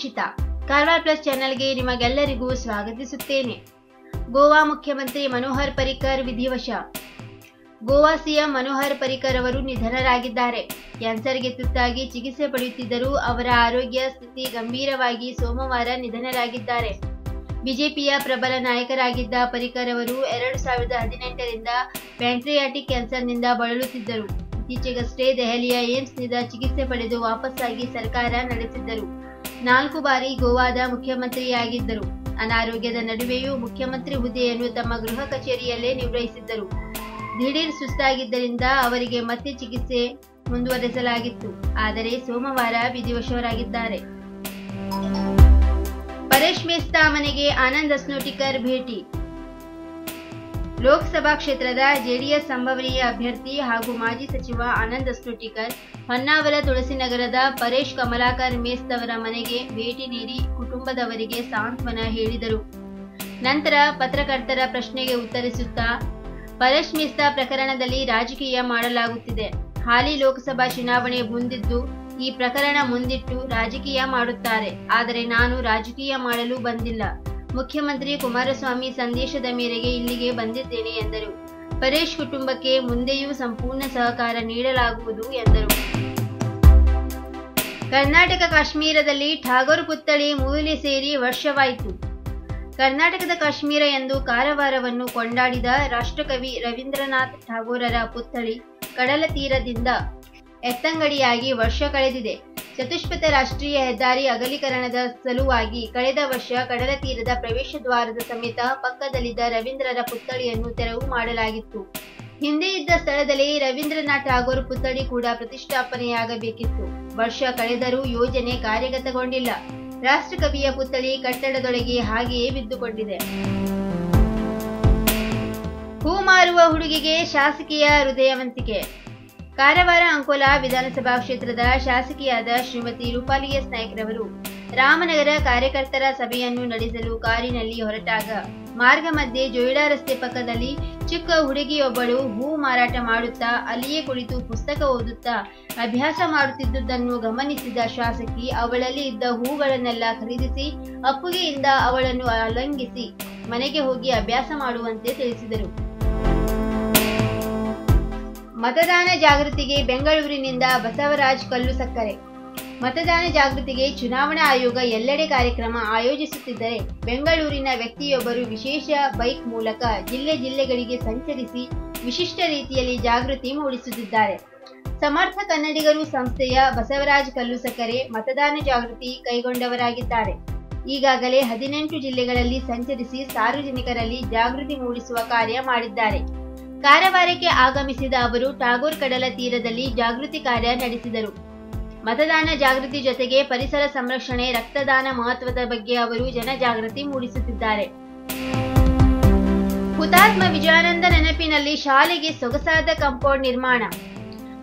Rakshita Karwar plus ಚಾನೆಲ್ಗೆ ನಿಮಗೆಲ್ಲರಿಗೂ ಸ್ವಾಗತಿಸುತ್ತೇನೆ. ಗೋವಾ ಮುಖ್ಯಮಂತ್ರಿ ಮನೋಹರ್ ಪರಿಕರ್ ವಿಧಿವಶ. ಗೋವಾ ಸಿಎಂ ಮನೋಹರ್ ಪರಿಕರ್ ಅವರು ನಿಧನರಾಗಿದ್ದಾರೆ. ಕ್ಯಾನ್ಸರ್ಗೆ ತುತ್ತಾಗಿ ಚಿಕಿತ್ಸೆ ಪಡೆಯುತ್ತಿದ್ದರೂ ಅವರ ಆರೋಗ್ಯ ಸ್ಥಿತಿ ಗಂಭೀರವಾಗಿ ಸೋಮವಾರ ನಿಧನರಾಗಿದ್ದಾರೆ. ಬಿಜೆಪಿಯ ಪ್ರಬಲ ನಾಯಕರಾಗಿದ್ದ ಪರಿಕರ್ ಅವರು ಎರಡು ಸಾವಿರದ ಹದಿನೆಂಟರಿಂದ ಪ್ಯಾಂಟ್ರಿಯಾಟಿಕ್ ಕ್ಯಾನ್ಸರ್ನಿಂದ ಬಳಲುತ್ತಿದ್ದರು. ಇತ್ತೀಚೆಗಷ್ಟೇ ದೆಹಲಿಯ ಏಮ್ಸ್ನಿಂದ ಚಿಕಿತ್ಸೆ ಪಡೆದು ವಾಪಸ್ಸಾಗಿ ಸರ್ಕಾರ ನಡೆಸಿದ್ದರು. ನಾಲ್ಕು ಬಾರಿ ಗೋವಾದ ಮುಖ್ಯಮಂತ್ರಿಯಾಗಿದ್ದರು. ಅನಾರೋಗ್ಯದ ನಡುವೆಯೂ ಮುಖ್ಯಮಂತ್ರಿ ಹುದ್ದೆಯನ್ನು ತಮ್ಮ ಗೃಹ ಕಚೇರಿಯಲ್ಲೇ ನಿರ್ವಹಿಸಿದ್ದರು. ದಿಢೀರ್ ಸುಸ್ತಾಗಿದ್ದರಿಂದ ಅವರಿಗೆ ಮತ್ತೆ ಚಿಕಿತ್ಸೆ ಮುಂದುವರೆಸಲಾಗಿತ್ತು. ಆದರೆ ಸೋಮವಾರ ವಿಧಿವಶರಾಗಿದ್ದಾರೆ. ಪರೇಶ್ ಮೇಸ್ತಾ ಮನೆಗೆ ಆನಂದ್ ಅಸ್ನೋಟಿಕರ್ ಭೇಟಿ. ಲೋಕಸಭಾ ಕ್ಷೇತ್ರದ ಜೆಡಿಎಸ್ ಸಂಭವನೀಯ ಅಭ್ಯರ್ಥಿ ಹಾಗೂ ಮಾಜಿ ಸಚಿವ ಆನಂದ್ ಅಸ್ನೋಟಿಕರ್ ಹೊನ್ನಾವರ ತುಳಸಿನಗರದ ಪರೇಶ್ ಕಮಲಾಕರ್ ಮೇಸ್ತವರ ಮನೆಗೆ ಭೇಟಿ ನೀಡಿ ಕುಟುಂಬದವರಿಗೆ ಸಾಂತ್ವನ ಹೇಳಿದರು. ನಂತರ ಪತ್ರಕರ್ತರ ಪ್ರಶ್ನೆಗೆ ಉತ್ತರಿಸುತ್ತಾ, ಪರೇಶ್ ಮೇಸ್ತಾ ಪ್ರಕರಣದಲ್ಲಿ ರಾಜಕೀಯ ಮಾಡಲಾಗುತ್ತಿದೆ. ಹಾಲಿ ಲೋಕಸಭಾ ಚುನಾವಣೆ ಮುಂದಿದ್ದು, ಈ ಪ್ರಕರಣ ಮುಂದಿಟ್ಟು ರಾಜಕೀಯ ಮಾಡುತ್ತಾರೆ. ಆದರೆ ನಾನು ರಾಜಕೀಯ ಮಾಡಲು ಬಂದಿಲ್ಲ. ಮುಖ್ಯಮಂತ್ರಿ ಕುಮಾರಸ್ವಾಮಿ ಸಂದೇಶದ ಮೇರೆಗೆ ಇಲ್ಲಿಗೆ ಬಂದಿದ್ದೇನೆ ಎಂದರು. ಪರೇಶ್ ಕುಟುಂಬಕ್ಕೆ ಮುಂದೆಯೂ ಸಂಪೂರ್ಣ ಸಹಕಾರ ನೀಡಲಾಗುವುದು ಎಂದರು. ಕರ್ನಾಟಕ ಕಾಶ್ಮೀರದಲ್ಲಿ ಠಾಗೋರ್ ಪುತ್ಥಳಿ ಮೂಲೆ ಸೇರಿ ವರ್ಷವಾಯಿತು. ಕರ್ನಾಟಕದ ಕಾಶ್ಮೀರ ಎಂದು ಕಾರವಾರವನ್ನು ಕೊಂಡಾಡಿದ ರಾಷ್ಟ್ರಕವಿ ರವೀಂದ್ರನಾಥ್ ಠಾಗೋರರ ಪುತ್ಥಳಿ ಕಡಲ ತೀರದಿಂದ ಎತ್ತಂಗಡಿಯಾಗಿ ವರ್ಷ ಕಳೆದಿದೆ. ಚತುಷ್ಪಥ ರಾಷ್ಟ್ರೀಯ ಹೆದ್ದಾರಿ ಅಗಲೀಕರಣದ ಸಲುವಾಗಿ ಕಳೆದ ವರ್ಷ ಕಡಲ ತೀರದ ಪ್ರವೇಶ ದ್ವಾರದ ಸಮೇತ ಪಕ್ಕದಲ್ಲಿದ್ದ ರವೀಂದ್ರರ ಪುತ್ಥಳಿಯನ್ನು ತೆರವು ಮಾಡಲಾಗಿತ್ತು. ಹಿಂದೆ ಇದ್ದ ಸ್ಥಳದಲ್ಲಿ ರವೀಂದ್ರನಾಥ್ ಠಾಗೋರ್ ಪುತ್ಥಳಿ ಕೂಡ ಪ್ರತಿಷ್ಠಾಪನೆಯಾಗಬೇಕಿತ್ತು. ವರ್ಷ ಕಳೆದರೂ ಯೋಜನೆ ಕಾರ್ಯಗತಗೊಂಡಿಲ್ಲ. ರಾಷ್ಟ್ರಕವಿಯ ಪುತ್ಥಳಿ ಕಟ್ಟಡದೊಳಗೆ ಹಾಗೆಯೇ ಬಿದ್ದುಕೊಂಡಿದೆ. ಹೂ ಮಾರುವ ಹುಡುಗಿಗೆ ಶಾಸಕಿಯ ಹೃದಯವಂತಿಕೆ. ಕಾರವಾರ ಅಂಕೋಲಾ ವಿಧಾನಸಭಾ ಕ್ಷೇತ್ರದ ಶಾಸಕಿಯಾದ ಶ್ರೀಮತಿ ರೂಪಾಲಿ ಎಸ್ ನಾಯ್ಕರವರು ರಾಮನಗರ ಕಾರ್ಯಕರ್ತರ ಸಭೆಯನ್ನು ನಡೆಸಲು ಕಾರಿನಲ್ಲಿ ಹೊರಟಾಗ ಮಾರ್ಗ ಮಧ್ಯೆ ಜೋಯಿಡಾ ರಸ್ತೆ ಪಕ್ಕದಲ್ಲಿ ಚಿಕ್ಕ ಹುಡುಗಿಯೊಬ್ಬಳು ಹೂ ಮಾರಾಟ ಮಾಡುತ್ತಾ ಅಲ್ಲಿಯೇ ಕುಳಿತು ಪುಸ್ತಕ ಓದುತ್ತಾ ಅಭ್ಯಾಸ ಮಾಡುತ್ತಿದ್ದುದನ್ನು ಗಮನಿಸಿದ ಶಾಸಕಿ ಅವಳಲ್ಲಿ ಇದ್ದ ಹೂಗಳನ್ನೆಲ್ಲ ಖರೀದಿಸಿ ಅಪ್ಪುಗೆಯಿಂದ ಅವಳನ್ನು ಅಲಂಘಿಸಿ ಮನೆಗೆ ಹೋಗಿ ಅಭ್ಯಾಸ ಮಾಡುವಂತೆ ತಿಳಿಸಿದರು. ಮತದಾನ ಜಾಗೃತಿಗೆ ಬೆಂಗಳೂರಿನಿಂದ ಬಸವರಾಜ್ ಕಲ್ಲು ಸಕ್ಕರೆ. ಮತದಾನ ಜಾಗೃತಿಗೆ ಚುನಾವಣಾ ಆಯೋಗ ಎಲ್ಲೆಡೆ ಕಾರ್ಯಕ್ರಮ ಆಯೋಜಿಸುತ್ತಿದ್ದರೆ ಬೆಂಗಳೂರಿನ ವ್ಯಕ್ತಿಯೊಬ್ಬರು ವಿಶೇಷ ಬೈಕ್ ಮೂಲಕ ಜಿಲ್ಲೆ ಜಿಲ್ಲೆಗಳಿಗೆ ಸಂಚರಿಸಿ ವಿಶಿಷ್ಟ ರೀತಿಯಲ್ಲಿ ಜಾಗೃತಿ ಮೂಡಿಸುತ್ತಿದ್ದಾರೆ. ಸಮರ್ಥ ಕನ್ನಡಿಗರು ಸಂಸ್ಥೆಯ ಬಸವರಾಜ್ ಕಲ್ಲು ಸಕ್ಕರೆ ಮತದಾನ ಜಾಗೃತಿ ಕೈಗೊಂಡವರಾಗಿದ್ದಾರೆ. ಈಗಾಗಲೇ ಹದಿನೆಂಟು ಜಿಲ್ಲೆಗಳಲ್ಲಿ ಸಂಚರಿಸಿ ಸಾರ್ವಜನಿಕರಲ್ಲಿ ಜಾಗೃತಿ ಮೂಡಿಸುವ ಕಾರ್ಯ ಮಾಡಿದ್ದಾರೆ. ಕಾರವಾರಕ್ಕೆ ಆಗಮಿಸಿದ ಅವರು ಟಾಗೋರ್ ಕಡಲ ತೀರದಲ್ಲಿ ಜಾಗೃತಿ ಕಾರ್ಯ ನಡೆಸಿದರು. ಮತದಾನ ಜಾಗೃತಿ ಜೊತೆಗೆ ಪರಿಸರ ಸಂರಕ್ಷಣೆ, ರಕ್ತದಾನ ಮಹತ್ವದ ಬಗ್ಗೆ ಅವರು ಜನಜಾಗೃತಿ ಮೂಡಿಸುತ್ತಿದ್ದಾರೆ. ಹುತಾತ್ಮ ವಿಜಯಾನಂದ ನೆನಪಿನಲ್ಲಿ ಶಾಲೆಗೆ ಸೊಗಸಾದ ಕಾಂಪೌಂಡ್ ನಿರ್ಮಾಣ.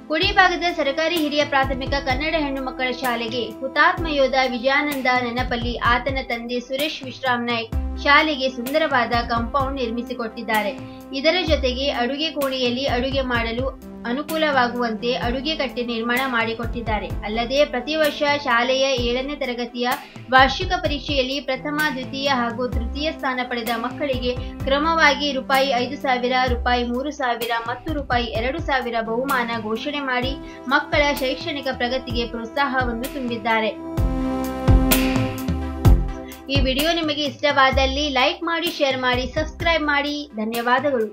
ಕುಡಿಭಾಗದ ಸರ್ಕಾರಿ ಹಿರಿಯ ಪ್ರಾಥಮಿಕ ಕನ್ನಡ ಹೆಣ್ಣು ಮಕ್ಕಳ ಶಾಲೆಗೆ ಹುತಾತ್ಮ ಯೋಧ ವಿಜಯಾನಂದ ನೆನಪಲ್ಲಿ ಆತನ ತಂದೆ ಸುರೇಶ್ ವಿಶ್ರಾಮ್ ನಾಯ್ಕ್. ಶಾಲೆಗೆ ಸುಂದರವಾದ ಕಾಂಪೌಂಡ್ ನಿರ್ಮಿಸಿಕೊಟ್ಟಿದ್ದಾರೆ. ಇದರ ಜೊತೆಗೆ ಅಡುಗೆ ಕೋಣೆಯಲ್ಲಿ ಅಡುಗೆ ಮಾಡಲು ಅನುಕೂಲವಾಗುವಂತೆ ಅಡುಗೆ ಕಟ್ಟೆ ನಿರ್ಮಾಣ ಮಾಡಿಕೊಟ್ಟಿದ್ದಾರೆ. ಅಲ್ಲದೆ ಪ್ರತಿ ವರ್ಷ ಶಾಲೆಯ ಏಳನೇ ತರಗತಿಯ ವಾರ್ಷಿಕ ಪರೀಕ್ಷೆಯಲ್ಲಿ ಪ್ರಥಮ, ದ್ವಿತೀಯ ಹಾಗೂ ತೃತೀಯ ಸ್ಥಾನ ಪಡೆದ ಮಕ್ಕಳಿಗೆ ಕ್ರಮವಾಗಿ ರೂಪಾಯಿ ಐದು ಸಾವಿರ, ರೂಪಾಯಿ ಮೂರು ಸಾವಿರ ಮತ್ತು ರೂಪಾಯಿ ಎರಡು ಸಾವಿರ ಬಹುಮಾನ ಘೋಷಣೆ ಮಾಡಿ ಮಕ್ಕಳ ಶೈಕ್ಷಣಿಕ ಪ್ರಗತಿಗೆ ಪ್ರೋತ್ಸಾಹವನ್ನು ತುಂಬಿದ್ದಾರೆ. ಈ ವಿಡಿಯೋ ನಿಮಗೆ ಇಷ್ಟವಾದಲ್ಲಿ ಲೈಕ್ ಮಾಡಿ ಶೇರ್ ಮಾಡಿ ಸಬ್ಸ್ಕ್ರೈಬ್ ಮಾಡಿ. ಧನ್ಯವಾದಗಳು.